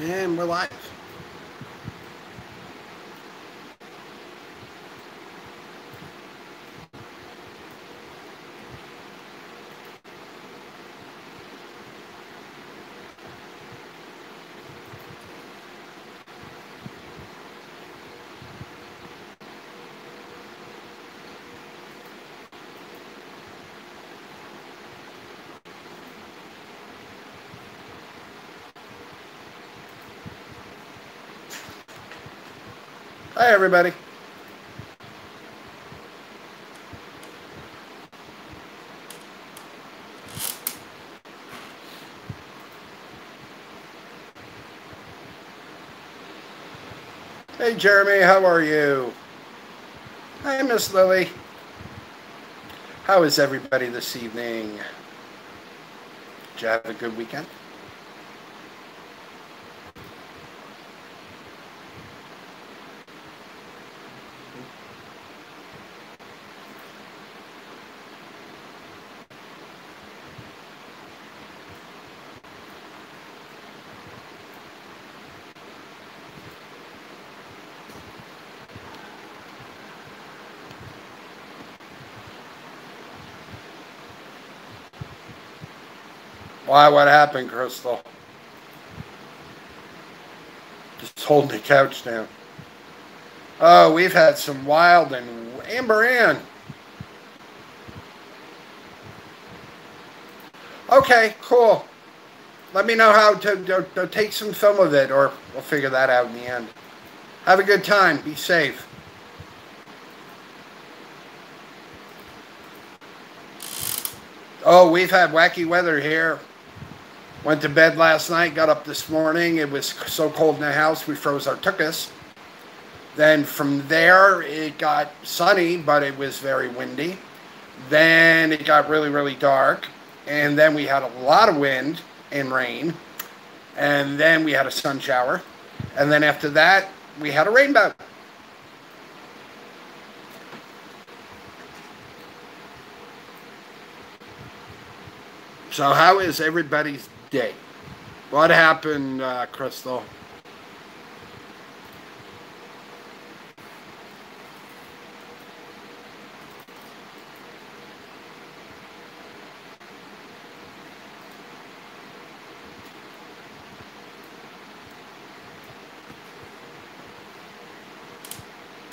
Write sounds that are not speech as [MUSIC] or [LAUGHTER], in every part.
And we're live. Everybody. Hey, Jeremy, how are you? Hi, Miss Lily. How is everybody this evening? Did you have a good weekend? Why? What happened, Crystal? Just holding the couch down. Oh, we've had some wild and Amber Ann. Okay, cool. Let me know how to, to, to take some film of it, or we'll figure that out in the end. Have a good time. Be safe. Oh, we've had wacky weather here. Went to bed last night, got up this morning. It was so cold in the house, we froze our tuchus. Then from there, it got sunny, but it was very windy. Then it got really, really dark. And then we had a lot of wind and rain. And then we had a sun shower. And then after that, we had a rainbow. So, how is everybody's day? What happened, uh, Crystal?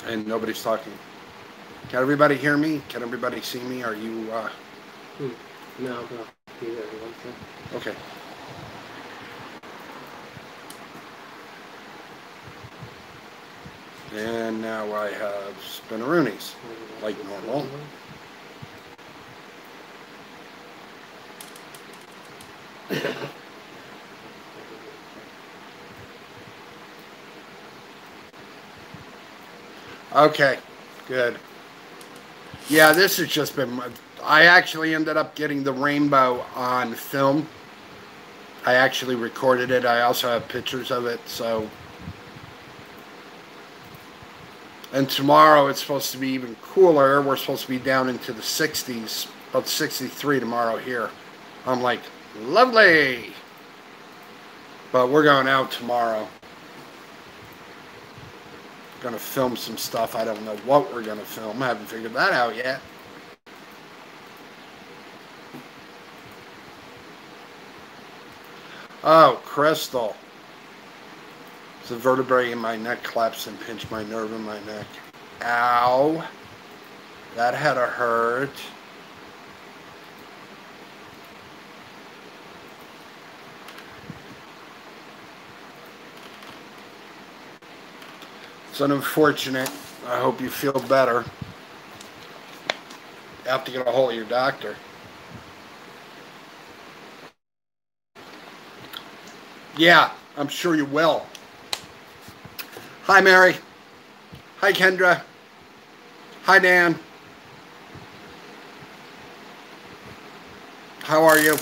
And nobody's talking. Can everybody hear me? Can everybody see me? Are you? Uh... Hmm. No, no. Okay. And now I have spinneroonies, like normal. Okay, good. Yeah, this has just been. I actually ended up getting the rainbow on film. I actually recorded it. I also have pictures of it, so. And tomorrow it's supposed to be even cooler. We're supposed to be down into the 60s, about 63 tomorrow here. I'm like, lovely. But we're going out tomorrow to film some stuff. I don't know what we're to film. I haven't figured that out yet. Oh, Crystal. A vertebrae in my neck collapsed and pinched my nerve in my neck. Ow. That had to hurt. It's unfortunate. I hope you feel better. You have to get a hold of your doctor. Yeah, I'm sure you will. Hi, Mary. Hi, Kendra. Hi, Dan. How are you?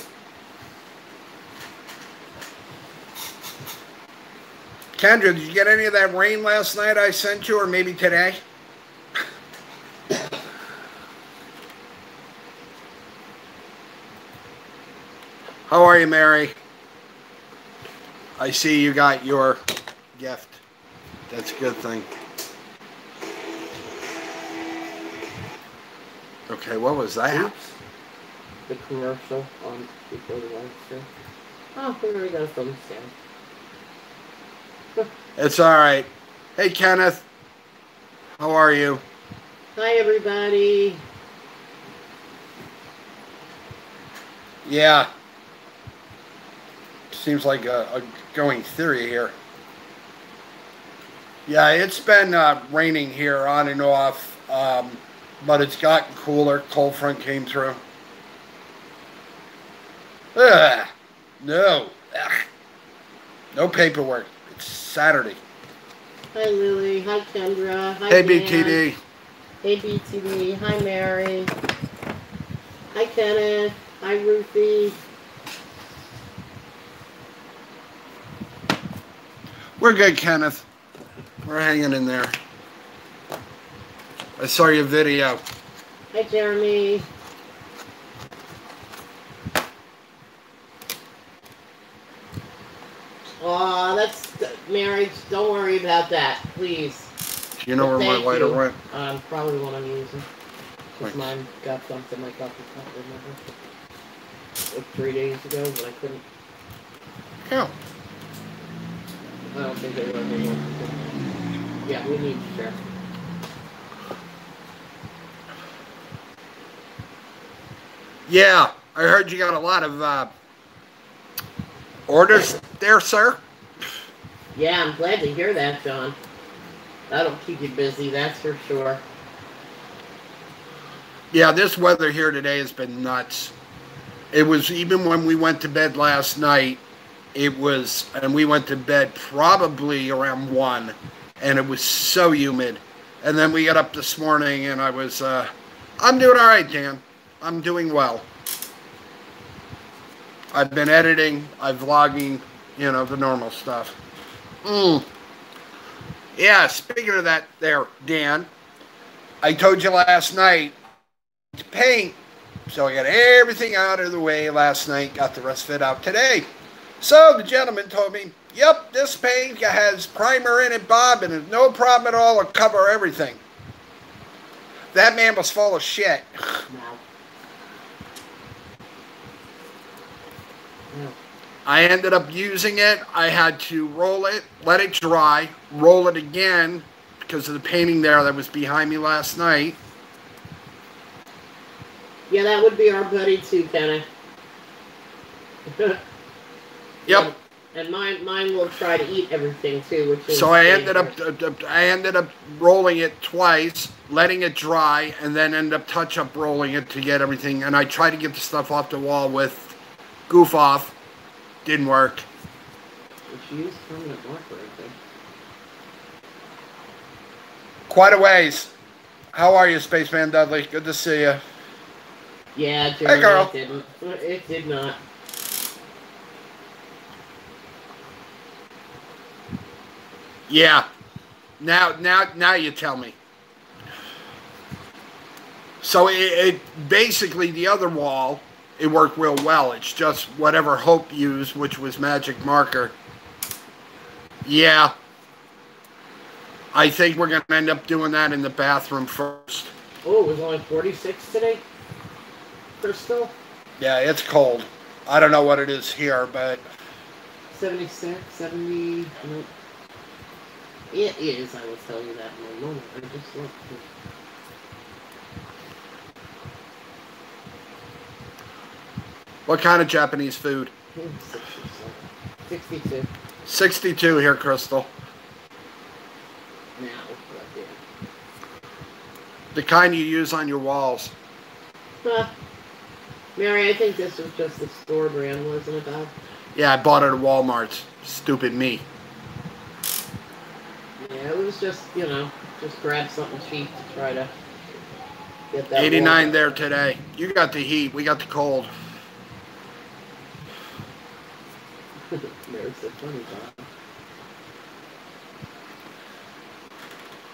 Kendra, did you get any of that rain last night I sent you, or maybe today? How are you, Mary? I see you got your gift. That's a good thing. Okay, what was that? Oops. The commercial on before the live show. Oh, here we go from Sam. It's all right. Hey, Kenneth. How are you? Hi, everybody. Yeah. Seems like a, a going theory here. Yeah, it's been uh, raining here on and off, um, but it's gotten cooler. Cold front came through. Ugh, no. Ugh. No paperwork. It's Saturday. Hi, Lily. Hi, Kendra. Hi, Hey. BTD. Hey, BTD. Hi, Mary. Hi, Kenneth. Hi, Ruthie. We're good, Kenneth. We're hanging in there. I saw your video. Hi, Jeremy. Aw, that's marriage. Don't worry about that, please. Do you know where my lighter you. went? Um, probably one I'm using. Cause mine got something like off the top, remember? Like three days ago, but I couldn't. Yeah. I don't think they were. Yeah, we need to share. Yeah, I heard you got a lot of uh, orders there, sir. Yeah, I'm glad to hear that, John. That'll keep you busy, that's for sure. Yeah, this weather here today has been nuts. It was even when we went to bed last night, it was, and we went to bed probably around one, and it was so humid. And then we got up this morning, and I was, uh, I'm doing all right, Dan. I'm doing well. I've been editing, I'm vlogging, you know, the normal stuff. Mm. Yeah, speaking of that there, Dan, I told you last night to paint. So I got everything out of the way last night, got the rest of it out today. So the gentleman told me, yep, this paint has primer in it, Bob, and it's no problem at all, it'll cover everything. That man was full of shit. [SIGHS] I ended up using it. I had to roll it, let it dry, roll it again because of the painting there that was behind me last night. Yeah, that would be our buddy too, Kenny. [LAUGHS] Yep. And mine, mine will try to eat everything too, which is. So I ended up, I ended up rolling it twice, letting it dry, and then end up touch up rolling it to get everything. And I tried to get the stuff off the wall with goof off, didn't work. She used permanent marker, I think. Quite a ways. How are you, Spaceman Dudley? Good to see you. Yeah, Jeremy, girl. it didn't. It did not. Yeah. Now, now, now you tell me. So it, it basically the other wall, it worked real well. It's just whatever Hope used, which was magic marker. Yeah. I think we're gonna end up doing that in the bathroom first. Oh, it was only 46 today? Crystal? Yeah, it's cold. I don't know what it is here, but 76, 70. Nope. It is, I will tell you that in a moment. I just looked. what kind of Japanese food? 62. 62 here, Crystal. Now, right. The kind you use on your walls. Huh. Mary, I think this was just the store brand, wasn't it, Bob? Yeah, I bought it at Walmart. Stupid me. Was just, you know, just grab something cheap to try to get that. 89 warm. there today. You got the heat. We got the cold. Mary's so funny, Bob.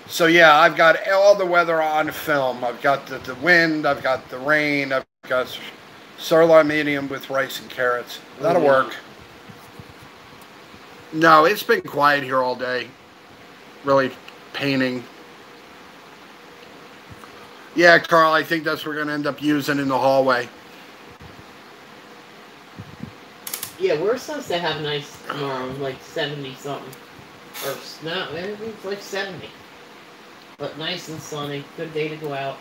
So yeah, I've got all the weather on film. I've got the, the wind. I've got the rain. I've got sirloin medium with rice and carrots. That'll Oh, yeah. work. No, it's been quiet here all day. Really painting. Yeah, Carl, I think that's what we're going to end up using in the hallway. Yeah, we're supposed to have nice tomorrow, like 70 something. Or, no, it's like 70. But nice and sunny. Good day to go out.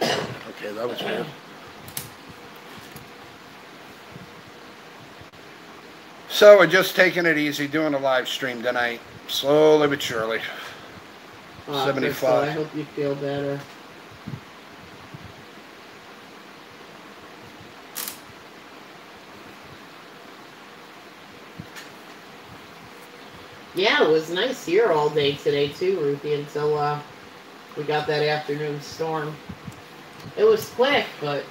[COUGHS] Okay, that was weird. So we're just taking it easy, doing a live stream tonight, slowly but surely. Uh, 75. Crystal, I hope you feel better. Yeah, it was nice here all day today too, Ruthie, until uh, we got that afternoon storm. It was quick, but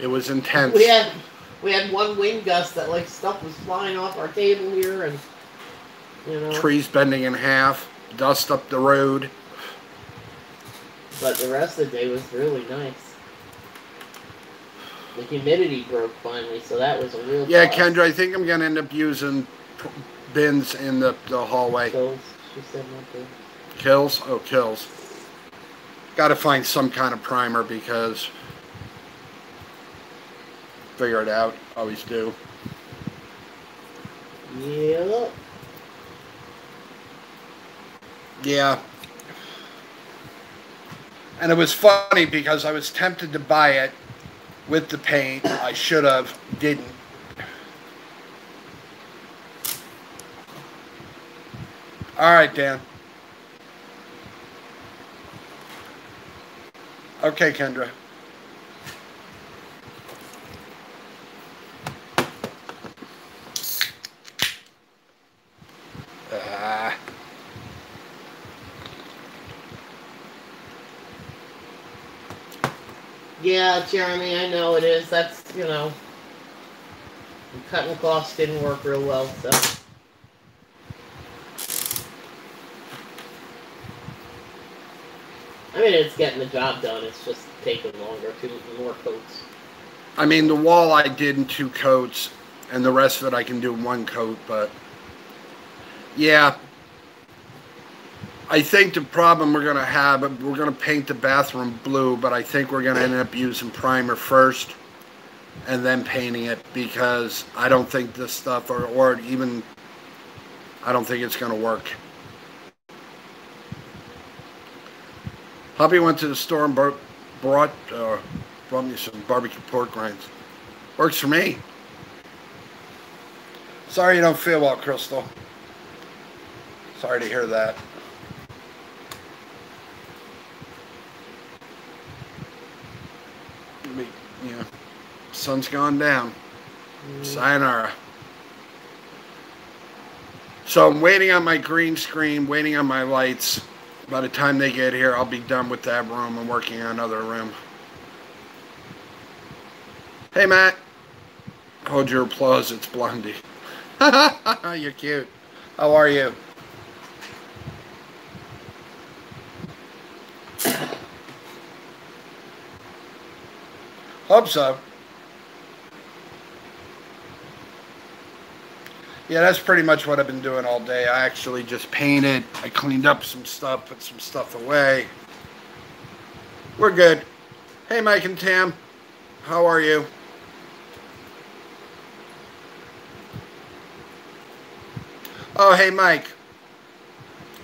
It was intense. we had we had one wind gust that like stuff was flying off our table here, and you know. Trees bending in half, dust up the road. But the rest of the day was really nice. The humidity broke finally, so that was a real. Yeah, plus. Kendra, I think I'm going to end up using bins in the, the hallway. Kilz, she said nothing. Kilz? Oh, Kilz. Got to find some kind of primer because. Figure it out. Always do. Yeah. Yeah. And it was funny because I was tempted to buy it with the paint. I should have, didn't. All right, Dan. Okay, Kendra. Ah. Yeah, Jeremy, I know it is. That's you know. Cutting cloths didn't work real well, so. I mean, it's getting the job done. It's just taking longer. Two more coats. I mean, the wall I did in two coats, and the rest of it I can do in one coat, but yeah. I think the problem we're going to have, we're going to paint the bathroom blue, but I think we're going to end up using primer first and then painting it because I don't think this stuff, or, or even, I don't think it's going to work. Hubby went to the store and brought, brought, uh, brought me some barbecue pork rinds. Works for me. Sorry you don't feel well, Crystal. Sorry to hear that. Me, yeah. Sun's gone down. Sayonara. So I'm waiting on my green screen, waiting on my lights. By the time they get here, I'll be done with that room and working on another room. Hey, Matt. Hold your applause. It's Blondie. [LAUGHS] You're cute. How are you? Hope so. Yeah, that's pretty much what I've been doing all day. I actually just painted. I cleaned up some stuff, put some stuff away. We're good. Hey, Mike and Tam. How are you? Oh, hey, Mike.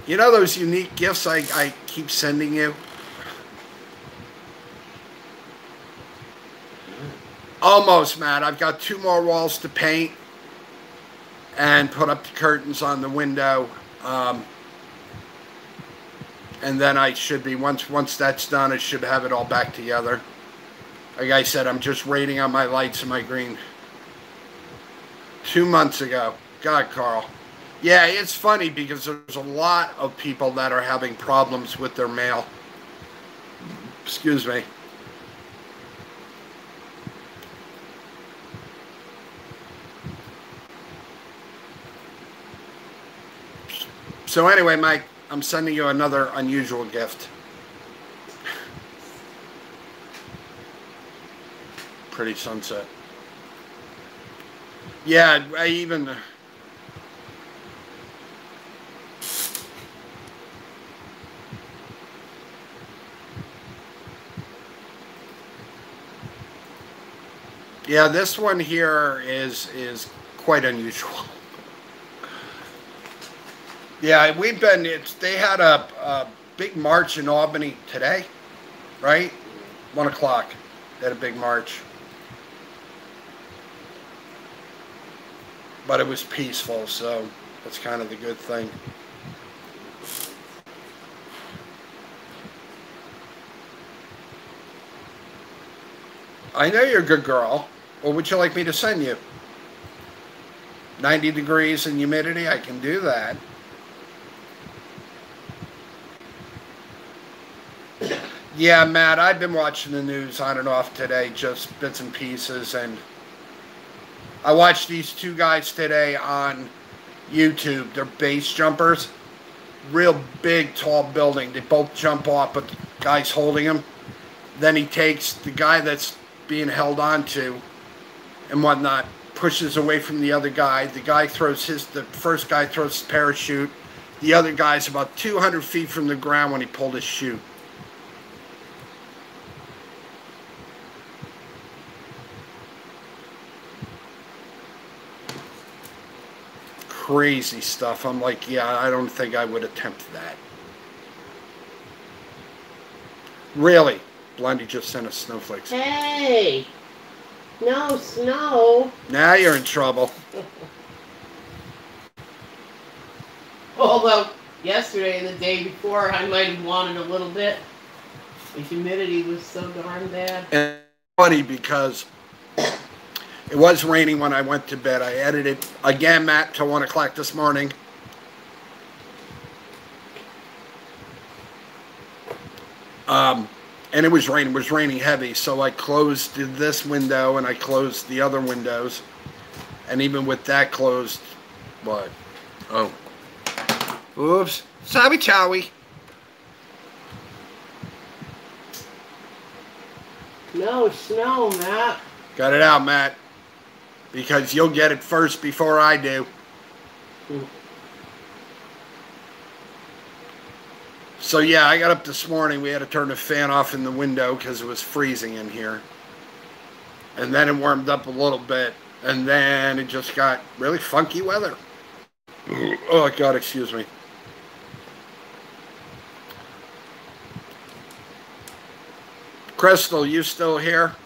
You know those unique gifts I, I keep sending you? Almost, Matt. I've got two more walls to paint and put up the curtains on the window. Um, and then I should be once once that's done, I should have it all back together. Like I said, I'm just waiting on my lights and my green. Two months ago, God, Carl. Yeah, it's funny because there's a lot of people that are having problems with their mail. Excuse me. So anyway, Mike, I'm sending you another unusual gift. pretty sunset. Yeah, I even. Uh, yeah, this one here is is quite unusual. [LAUGHS] Yeah, we've been. It's they had a, a big march in Albany today, right? One o'clock. They had a big march. But it was peaceful, so that's kind of the good thing. I know you're a good girl. What would you like me to send you? 90 degrees and humidity? I can do that. Yeah, Matt, I've been watching the news on and off today, just bits and pieces. And I watched these two guys today on YouTube. They're base jumpers. Real big, tall building. They both jump off, but the guy's holding them. Then he takes the guy that's being held on to and whatnot, pushes away from the other guy. The guy throws his, the first guy throws his parachute. The other guy's about 200 feet from the ground when he pulled his chute. Crazy stuff. I'm like, yeah, I don't think I would attempt that. Really? Blondie just sent us snowflakes. Hey! No snow. Now you're in trouble. [LAUGHS] Although yesterday and the day before, I might have wanted a little bit. The humidity was so darn bad. And funny because it was raining when I went to bed. I edited again, Matt, till one o'clock this morning. Um, and it was raining. It was raining heavy, so I closed this window and I closed the other windows, and even with that closed, what? Oh, oops, sorry, chowie. No snow, Matt. Got it out, Matt, because you'll get it first before I do. So yeah, I got up this morning. We had to turn the fan off in the window because it was freezing in here. And then it warmed up a little bit, and then it just got really funky weather. Oh God, excuse me. Crystal, you still here?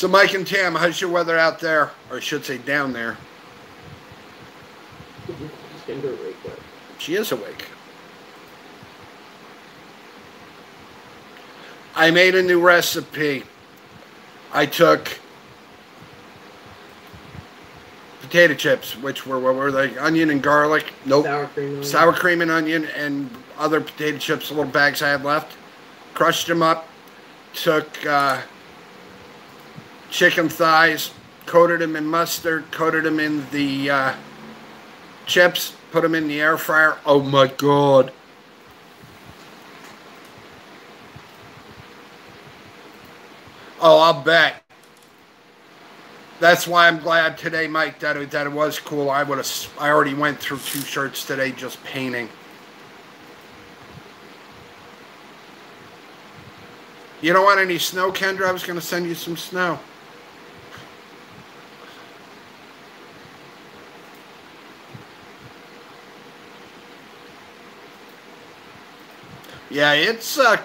So, Mike and Tam, how's your weather out there? Or I should say down there. Just gonna do it right quick. She is awake. I made a new recipe. I took potato chips, which were what were they? Onion and garlic. Nope. Sour cream. Sour cream and onion and other potato chips, little bags I had left. Crushed them up. Took uh, chicken thighs, coated them in mustard, coated them in the uh, chips, put them in the air fryer. Oh my god. Oh, I'll bet. That's why I'm glad today, Mike, that it, that it was cool. I would have. I already went through two shirts today just painting. You don't want any snow, Kendra? I was going to send you some snow. Yeah, it's uh,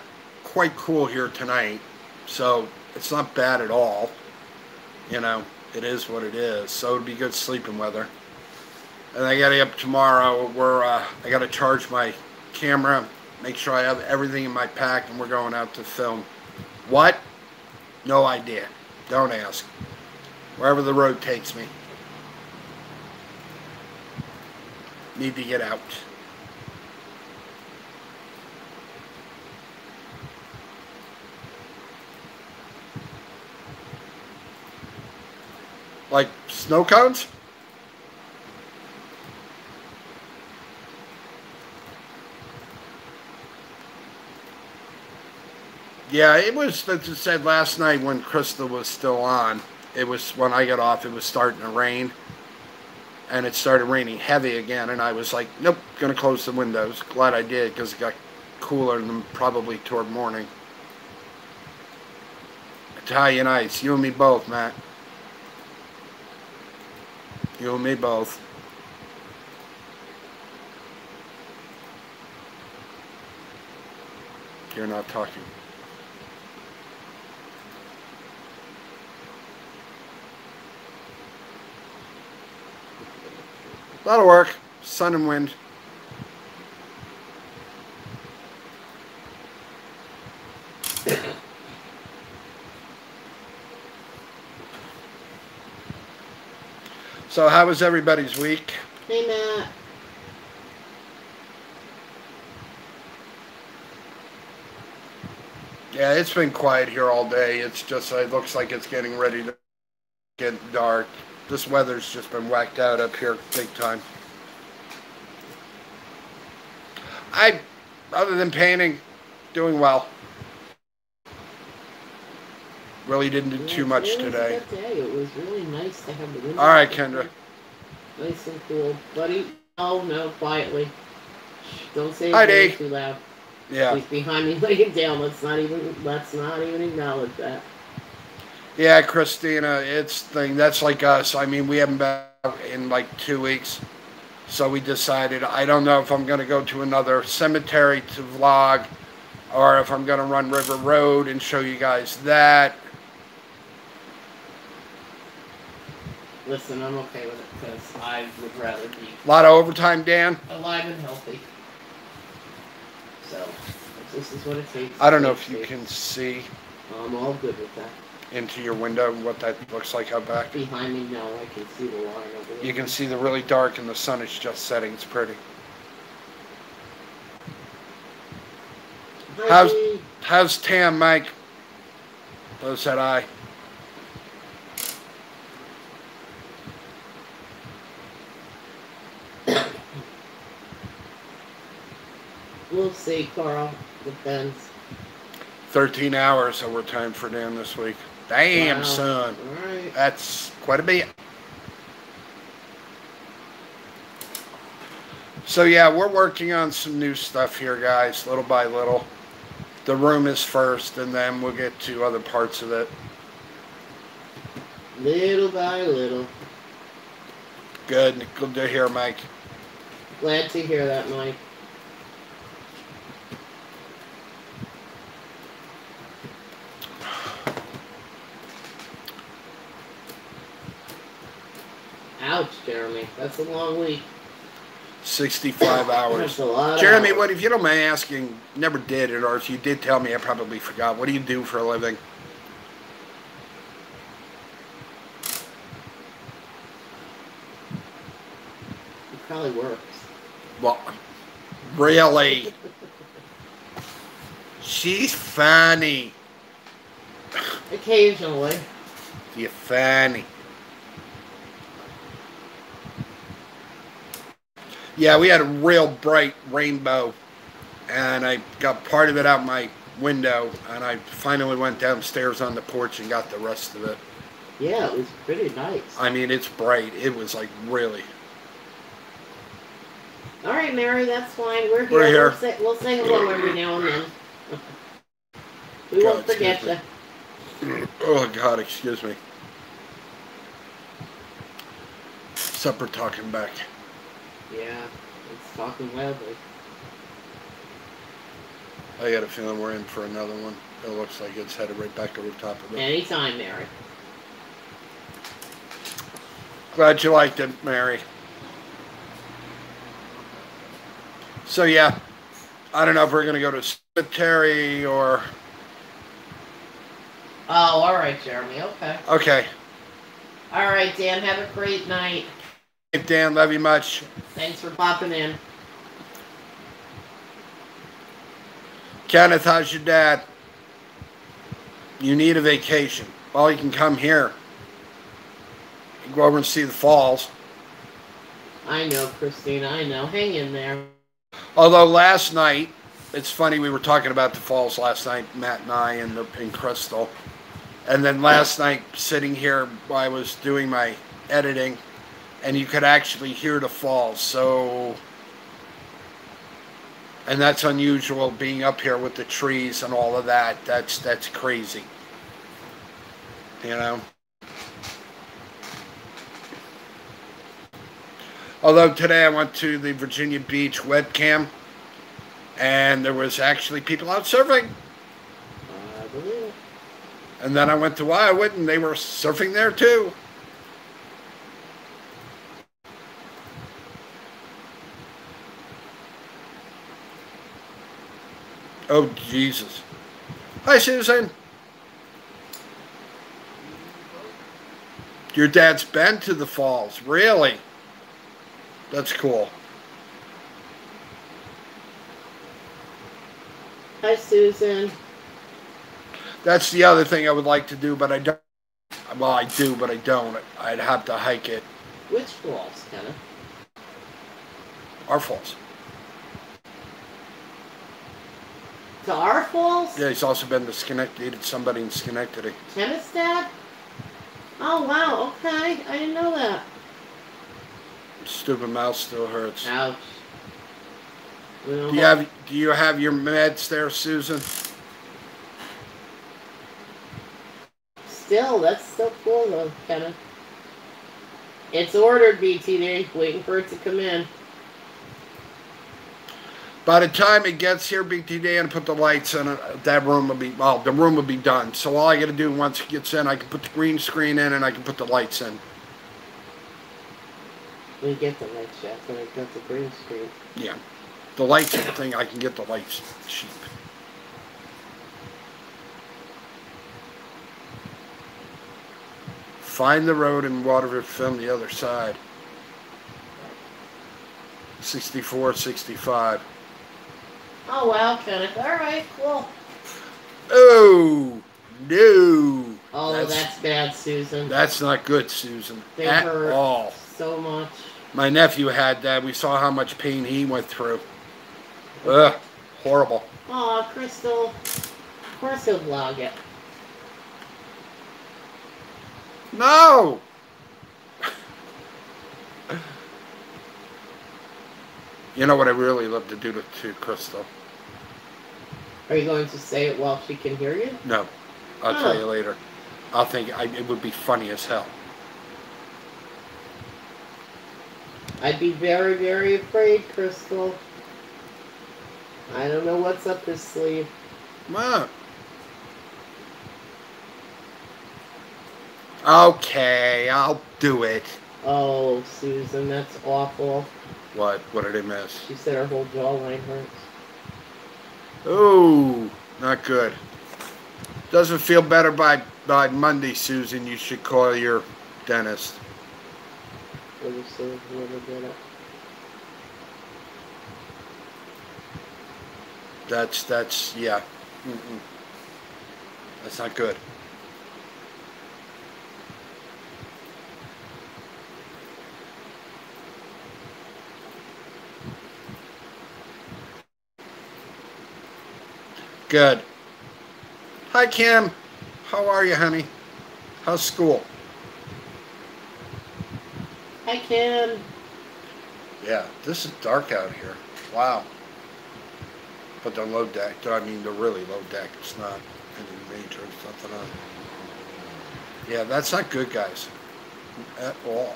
quite cool here tonight, so it's not bad at all. You know, it is what it is. So it'd be good sleeping weather. And I got to up tomorrow. Where uh, I got to charge my camera, make sure I have everything in my pack, and we're going out to film. What? No idea. Don't ask. Wherever the road takes me. Need to get out. Like snow cones? Yeah, it was, as I said last night when Crystal was still on, it was when I got off, it was starting to rain. And it started raining heavy again, and I was like, nope, going to close the windows. Glad I did because it got cooler than probably toward morning. Italian ice, you and me both, Matt. You and me both. You're not talking. That'll work. Sun and wind. So, how was everybody's week? Hey, Matt. Yeah, it's been quiet here all day. It's just, it looks like it's getting ready to get dark. This weather's just been whacked out up here big time. I, other than painting, doing well. Really didn't do too much today. day. It was really nice to have the. All right. Kendra. Nice and cool. Buddy, oh no, quietly. Shh, Don't say Hi, it too loud. Yeah. He's behind me [LAUGHS] laying down. Let's not even let's not even acknowledge that. Yeah, Christina, it's thing. That's like us. I mean, we haven't been in like two weeks. So we decided, I don't know if I'm going to go to another cemetery to vlog or if I'm going to run River Road and show you guys that. Listen, I'm okay with it because I would rather be A lot of overtime, Dan. alive and healthy. So, if this is what it takes. I don't know if you takes. can see I'm all good with that. into your window what that looks like out back. Behind me, no, I can see the line over there. You can see the really dark and the sun is just setting. It's pretty. Hi, How's- Dee. How's Tam, Mike? Both said I. We'll see, Carl. Depends. 13 hours of overtime for Dan this week. Damn, Wow. son. All right. That's quite a bit. So yeah, we're working on some new stuff here, guys, little by little. The room is first, and then we'll get to other parts of it. Little by little. Good, good to hear, Mike. Glad to hear that, Mike. Ouch, Jeremy. That's a long week. 65 [COUGHS] hours. That's a lot. Jeremy, hours. what if you don't mind asking? Never did it, or if you did tell me, I probably forgot. What do you do for a living? It probably works. Well, really? She's funny. Occasionally. You're funny. Yeah, we had a real bright rainbow, and I got part of it out my window, and I finally went downstairs on the porch and got the rest of it. Yeah, it was pretty nice. I mean, it's bright. It was like really. All right, Mary, that's fine. We're here. We're here. We'll, say, we'll say hello every now and then. [LAUGHS] we won't forget you. Oh God, excuse me. Supper talking back. Yeah, it's talking loudly. I got a feeling we're in for another one. It looks like it's headed right back over the top of it. Anytime, Mary. Glad you liked it, Mary. So yeah, I don't know if we're gonna go to cemetery or Oh, all right, Jeremy. Okay. okay. All right, Dan. Have a great night. Dan, love you much. Thanks for popping in. Kenneth, how's your dad? You need a vacation. Well, you can come here. You can go over and see the falls. I know, Christina. I know. Hang in there. Although last night, it's funny. We were talking about the falls last night, Matt and I, and the and Crystal, and then last night sitting here while I was doing my editing, and you could actually hear the falls. So, and that's unusual being up here with the trees and all of that. That's that's crazy. You know. Although today I went to the Virginia Beach webcam, and there was actually people out surfing. I believe. And then I went to Wildwood, and they were surfing there too. Oh Jesus! Hi, Susan. Your dad's been to the falls, really? That's cool. Hi, Susan. That's the other thing I would like to do, but I don't. Well, I do, but I don't. I'd have to hike it. Which falls, Kenneth? Our falls. To our falls? Yeah, he's also been to Schenectady. Dated somebody in Schenectady. Kenneth's dad? Oh, wow. Okay. I didn't know that. Stupid mouth still hurts. Ouch. Don't you have Do you have your meds there, Susan? Still, that's still cool though, Kenneth. It's ordered, BTD. Waiting for it to come in. By the time it gets here, BTD, and put the lights in it, that room will be well. The room will be done. So all I got to do once it gets in, I can put the green screen in and I can put the lights in. We get the lights, shot when I got the green screen. Yeah, the lights the thing I can get the lights cheap. Find the road in Waterford, film the other side. 64, 65. Oh wow, Kenneth. Alright, cool. Oh, no. Oh, that's, bad, Susan. That's not good, Susan. They at hurt. all. so much. My nephew had that. We saw how much pain he went through. Ugh, horrible. Aw, Crystal. Of course he'll vlog it. No! You know what I really love to do to, to Crystal? Are you going to say it while she can hear you? No, I'll Oh. tell you later. I'll think I, it would be funny as hell. I'd be very, very afraid, Crystal. I don't know what's up his sleeve. What? Okay, I'll do it. Oh, Susan, that's awful. What? What did I miss? She said her whole jawline hurts. Oh, not good. Doesn't feel better by by Monday, Susan. You should call your dentist. Let me see if we ever get it. That's that's yeah. Mm-mm. That's not good. Good. Hi, Kim. How are you, honey? How's school? Hi, Kim. Yeah, this is dark out here. Wow. But the low deck, I mean the really low deck, it's not any major, it's nothing on. Yeah, that's not good, guys. At all.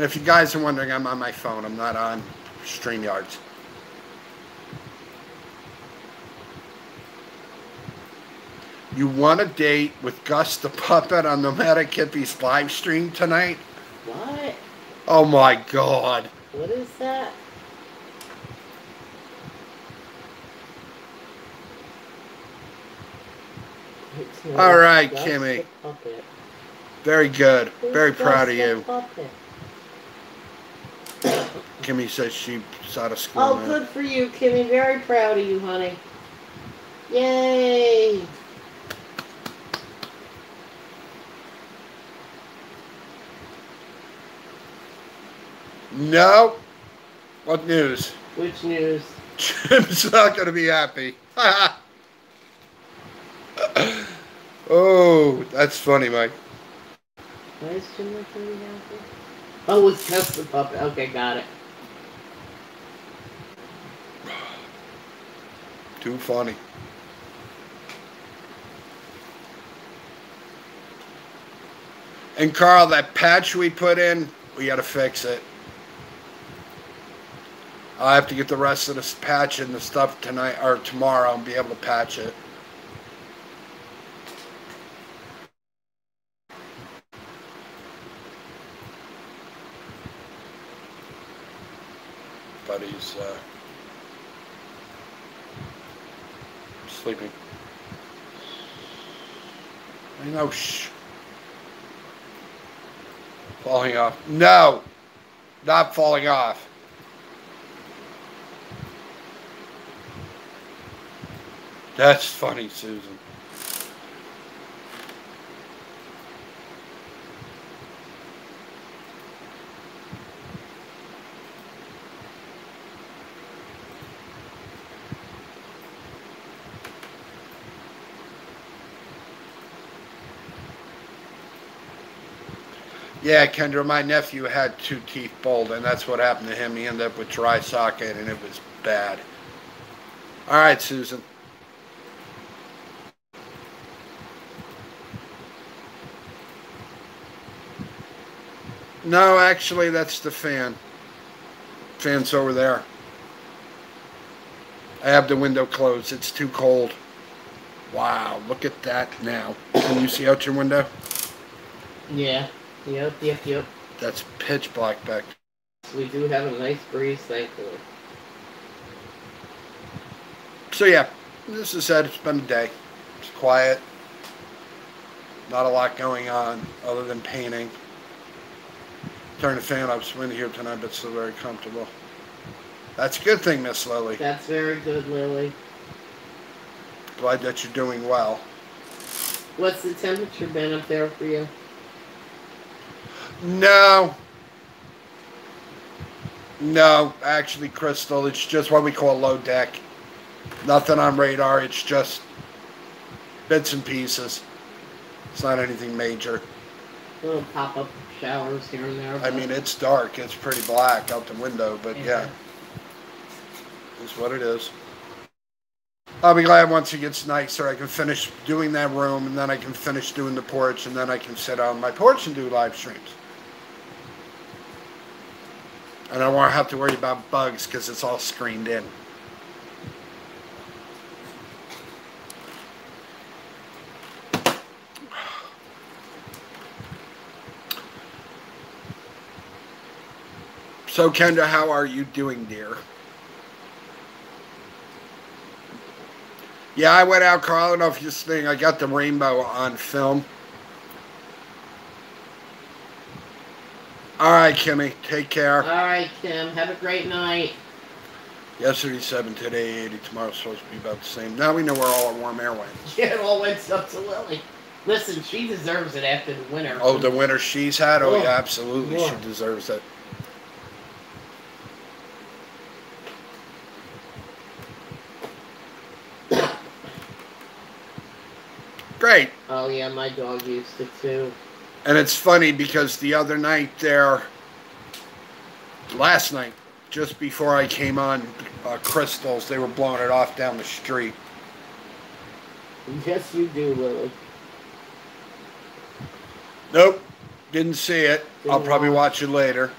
And if you guys are wondering, I'm on my phone. I'm not on StreamYards. You want a date with Gus the Puppet on Nomadic Hippies live stream tonight? What? Oh my god. What is that? All right, Gus Kimmy. Very good. Who's Very Gus proud of you. puppet? Kimmy says she's out of school. Oh, now. good for you, Kimmy. Very proud of you, honey. Yay! No. What news? Which news? Jim's [LAUGHS] not going to be happy. [LAUGHS] oh, that's funny, Mike. Why is Jim not going to be happy? Oh, it's Pepper Puppet. Okay, got it. Too funny. And Carl, that patch we put in, we got to fix it. I have to get the rest of this patch and the stuff tonight or tomorrow and be able to patch it. But he's uh, sleeping. I know. Shh. Falling off. No, not falling off. That's funny, Susan. Yeah, Kendra, my nephew had two teeth pulled, and that's what happened to him. He ended up with dry socket, and it was bad. All right, Susan. No, actually, that's the fan. Fan's over there. I have the window closed. It's too cold. Wow, look at that now. Can you see out your window? Yeah. Yep, yep, yep. That's pitch black back. We do have a nice breeze, thankfully. So yeah, this is said. It's been a day. It's quiet. Not a lot going on other than painting. Turn the fan up. It's windy here tonight, but still very comfortable. That's a good thing, Miss Lily. That's very good, Lily. Glad that you're doing well. What's the temperature been up there for you? No. No, actually, Crystal, it's just what we call low deck. Nothing on radar. It's just bits and pieces. It's not anything major. Little pop up showers here and there. I mean, it's dark. It's pretty black out the window, but yeah, Yeah. it's what it is. I'll be glad once it gets nicer. I can finish doing that room, and then I can finish doing the porch, and then I can sit on my porch and do live streams. And I won't have to worry about bugs because it's all screened in. So, Kendra, how are you doing, dear? Yeah, I went out, Carl. I don't know if you're seeing. I got the rainbow on film. All right, Kimmy. Take care. All right, Kim. Have a great night. Yesterday, 7, today, 80. Tomorrow's supposed to be about the same. Now we know where all our warm air went. [LAUGHS] Yeah, it all went up to Lily. Listen, she deserves it after the winter. Oh, the winter she's had? Oh, Yeah. yeah, absolutely. Yeah. She deserves it. [COUGHS] Great. Oh yeah, my dog used it too. And it's funny because the other night there, last night, just before I came on, uh, crystals, they were blowing it off down the street. Yes, you do, Lily. Nope, didn't see it. I'll probably watch. watch it later.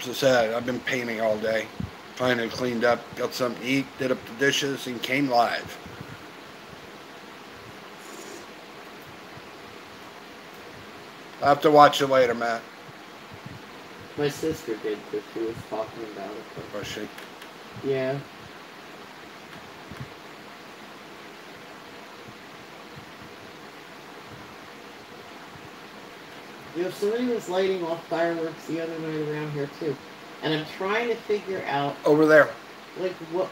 As I said, I've been painting all day. Finally cleaned up, got something to eat, did up the dishes, and came live. I'll have to watch it later, Matt. My sister did because she was talking about it. but- she. Yeah. You know, somebody was lighting off fireworks the other night around here too, and I'm trying to figure out Over there. like what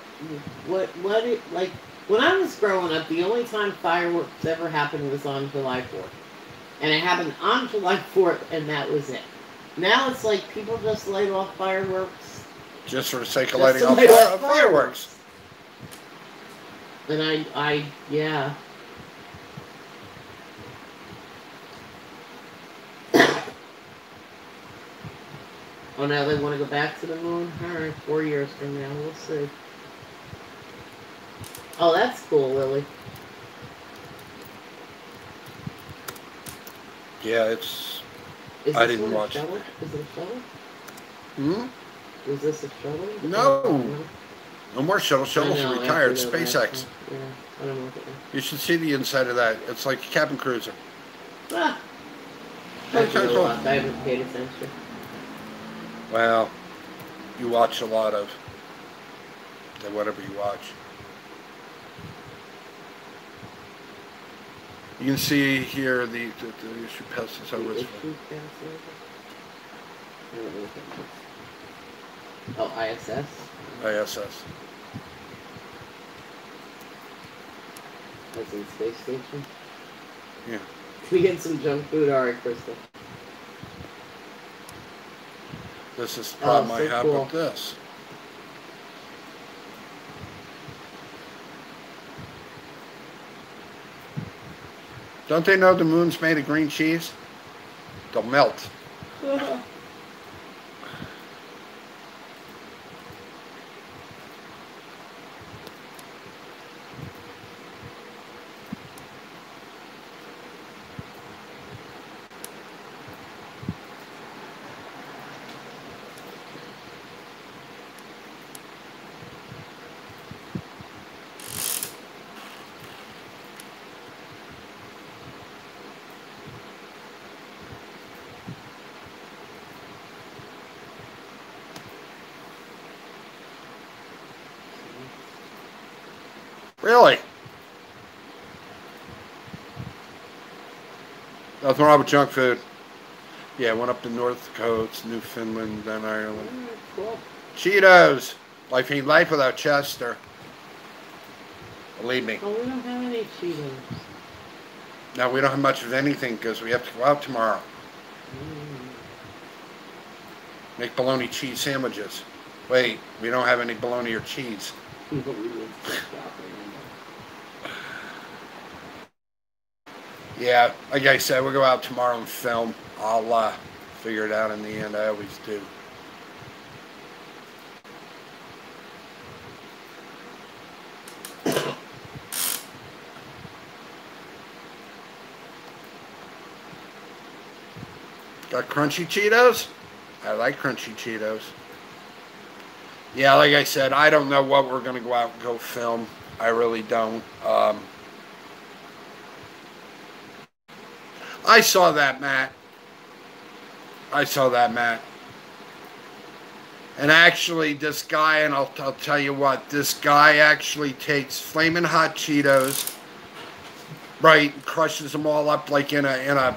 what what it like when I was growing up the only time fireworks ever happened was on July 4th. And it happened on [LAUGHS] July 4th and that was it. Now it's like people just light off fireworks. Just for the sake of lighting off light fire- off fireworks. And I, I, yeah. [COUGHS] oh, now they want to go back to the moon? Alright, four years from now, we'll see. Oh, that's cool, Lily. Yeah, it's. Is I didn't watch it. Is it a shuttle? Hmm? Was this a shuttle? No. No more shuttle. Shuttles know, are retired. have to go back SpaceX. Yeah, I don't know what. You should see the inside of that. It's like a cabin cruiser. Ah. I Okay, cool. I haven't paid attention. Well, you watch a lot of whatever you watch. You can see here the, the, the issue passes over. Oh, the issue passes. I don't know what that is. Oh, ISS. ISS. As in space station. Yeah. We get some junk food, alright, Crystal. This is the problem Oh, I have cool. with this. Don't they know the moon's made of green cheese? They'll melt. Really? Nothing wrong with junk food. Yeah, went up to North Dakota, Newfoundland, then Ireland. Cool. Cheetos. Life ain't life without Chester. Believe me. Oh, we don't have any Cheetos. Now we don't have much of anything because we have to go out tomorrow. Mm. Make bologna cheese sandwiches. Wait, we don't have any bologna or cheese. [LAUGHS] But we would still shop it. Yeah, like I said, we'll go out tomorrow and film. I'll uh, figure it out in the end. I always do. Got crunchy Cheetos? I like crunchy Cheetos. Yeah, like I said, I don't know what we're going to go out and go film. I really don't. Um, I saw that, Matt. I saw that, Matt. And actually, this guy, and I'll, I'll tell you what, this guy actually takes flaming hot Cheetos, right, and crushes them all up like in a in a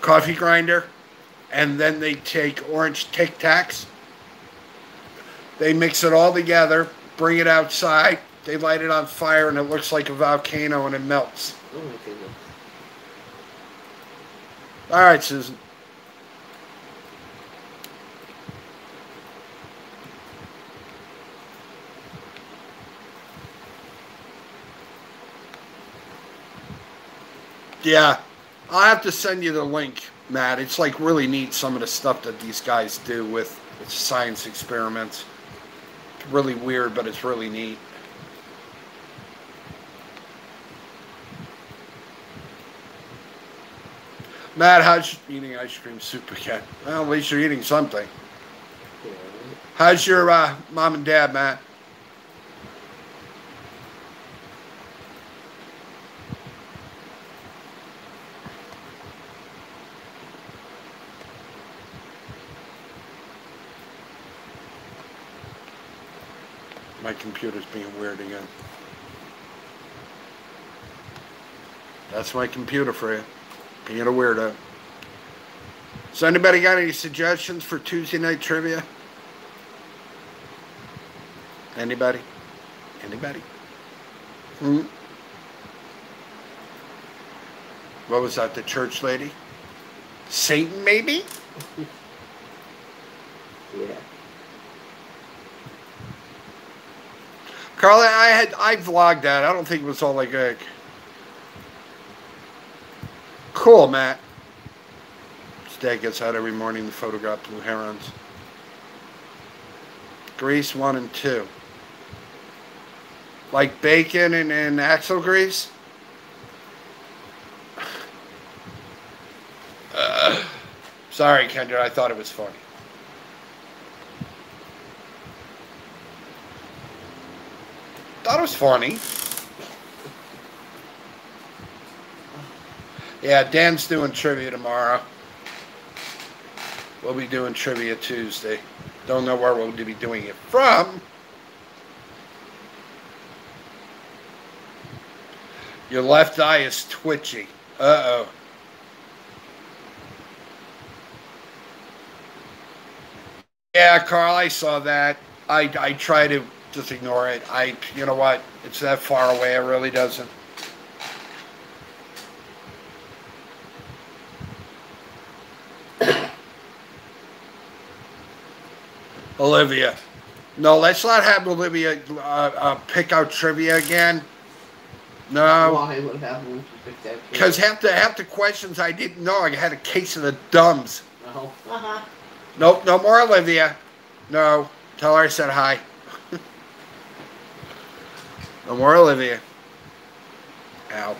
coffee grinder, and then they take orange Tic Tacs. They mix it all together, bring it outside, they light it on fire, and it looks like a volcano, and it melts. Oh goodness. All right, Susan. Yeah, I'll have to send you the link, Matt. It's like really neat some of the stuff that these guys do with science experiments. Really weird, but it's really neat. Matt, how's eating ice cream soup again? Well, at least you're eating something. How's your uh, mom and dad, Matt? My computer's being weird again. That's my computer for you. Being a weirdo. So anybody got any suggestions for Tuesday night trivia? Anybody? Anybody? Hmm? What was that, the church lady? Satan, maybe? [LAUGHS] Yeah. Carla, I had I vlogged that. I don't think it was all like a cool, Matt. His dad gets out every morning to photograph blue herons. Grease one and two. Like bacon and, and axle grease? Uh, [SIGHS] sorry, Kendra. I thought it was funny. Thought it was funny. Yeah, Dan's doing trivia tomorrow. We'll be doing trivia Tuesday. Don't know where we'll be doing it from. Your left eye is twitchy. Uh oh. Yeah, Carl, I saw that. I, I try to just ignore it. I, you know what? It's that far away. It really doesn't. Olivia. No, let's not have Olivia uh, uh, pick out trivia again. No. Why would have one to pick that? Because half the half the questions I didn't know. I had a case of the dumbs. No. Uh-huh. [LAUGHS] Nope, no more Olivia. No. Tell her I said hi. [LAUGHS] no more Olivia. Ow.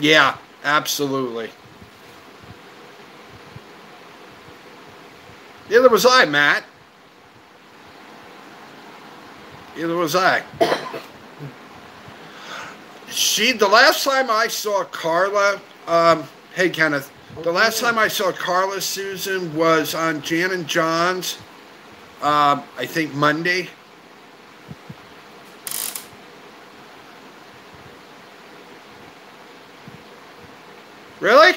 Yeah, absolutely. Neither was I, Matt. Neither was I. She, the last time I saw Carla, um, hey Kenneth, the last time I saw Carla Susan was on Jan and John's, um, I think Monday. Really?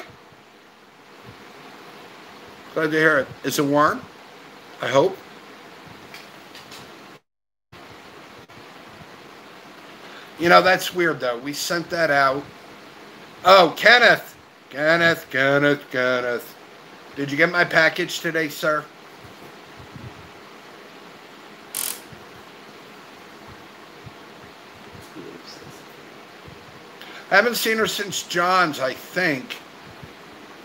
Glad to hear it. Is it warm? I hope. You know, that's weird though. We sent that out. Oh, Kenneth. Kenneth, Kenneth, Kenneth. Did you get my package today, sir? I haven't seen her since John's, I think.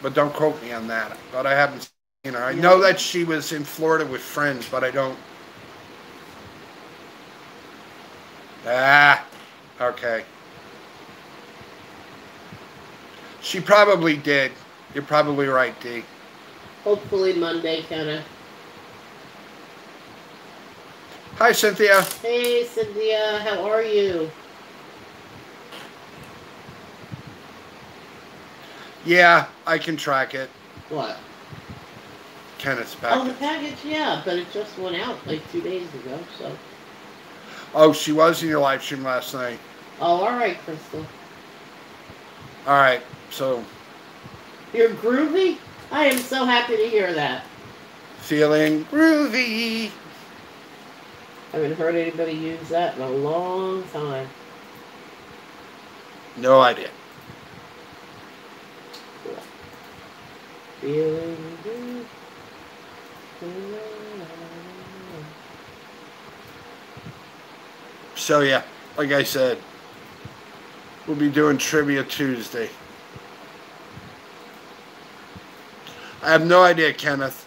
But don't quote me on that. But I haven't seen her. I know that she was in Florida with friends, but I don't. Ah, okay. She probably did. You're probably right, D. Hopefully Monday, kinda. Hi, Cynthia. Hey, Cynthia, how are you? Yeah, I can track it. What? Kenneth's Oh, the package. package, yeah, but it just went out like two days ago, so. Oh, she was in your live stream last night. Oh, all right, Crystal. All right, so You're groovy? I am so happy to hear that. feeling groovy. I haven't heard anybody use that in a long time. No idea. Feeling. So yeah, like I said, we'll be doing trivia Tuesday. I have no idea, Kenneth.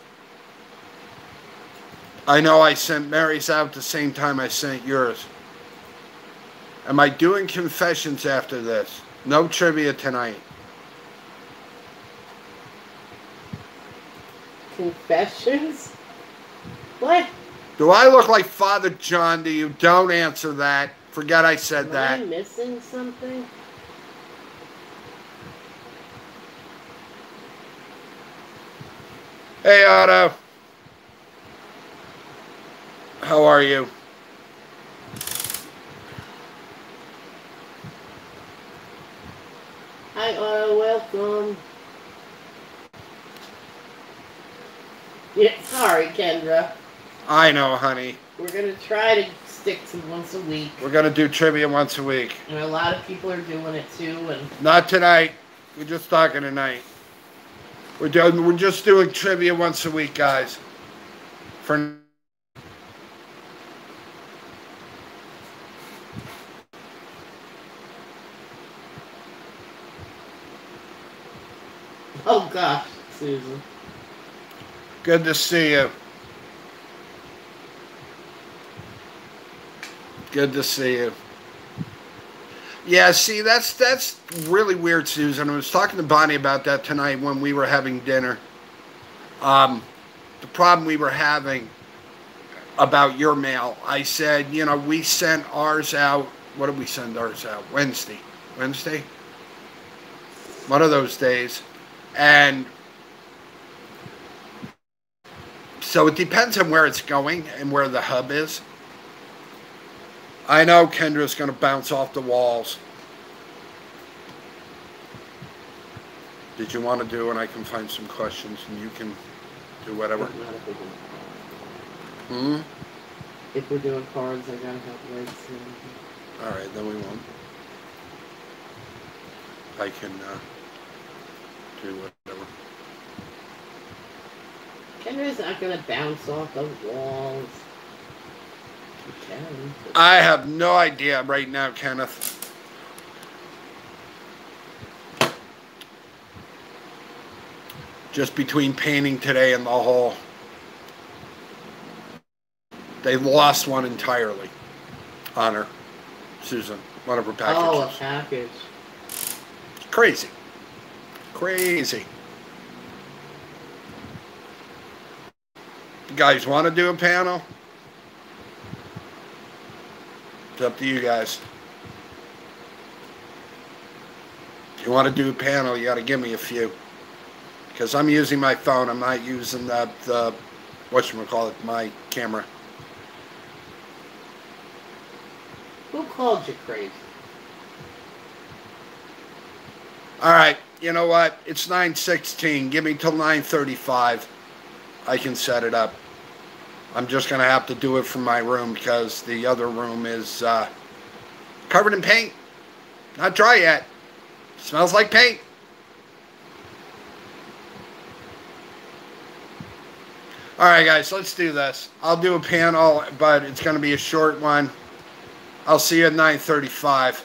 I know I sent Mary's out the same time I sent yours. Am I doing confessions after this? No trivia tonight. Confessions? What? Do I look like Father John to you? Don't answer that. Forget I said Am that. I missing something? Hey, Otto. How are you? Hi, Otto. Welcome. Yeah, sorry, Kendra. I know, honey. We're gonna try to stick to once a week. We're gonna do trivia once a week. And a lot of people are doing it too. And Not tonight. We're just talking tonight. We're doing. We're just doing trivia once a week, guys. For oh gosh, Susan. Good to see you. Good to see you. Yeah, see, that's that's really weird, Susan. I was talking to Bonnie about that tonight when we were having dinner. Um, the problem we were having about your mail, I said, you know, we sent ours out. What did we send ours out? Wednesday. Wednesday? One of those days. And so it depends on where it's going and where the hub is. I know Kendra's going to bounce off the walls. Did you want to do, and I can find some questions, and you can do whatever. Not if we're doing Hmm. If we're doing cards, I gotta have legs. And... All right, then we won't. I can uh, do whatever. Kendra's not gonna bounce off the walls. I have no idea right now, Kenneth. Just between painting today and the whole, they lost one entirely on her, Susan. One of her packages. Oh, a package. Crazy. Crazy. You guys want to do a panel? It's up to you guys. If you want to do a panel, you got to give me a few. Because I'm using my phone. I'm not using the, the whatchamacallit, my camera. Who called you crazy? All right, you know what? It's 9:16. Give me till 9:35. I can set it up. I'm just gonna have to do it from my room because the other room is uh, covered in paint. Not dry yet. Smells like paint. All right, guys, let's do this. I'll do a panel, but it's gonna be a short one. I'll see you at 9:35.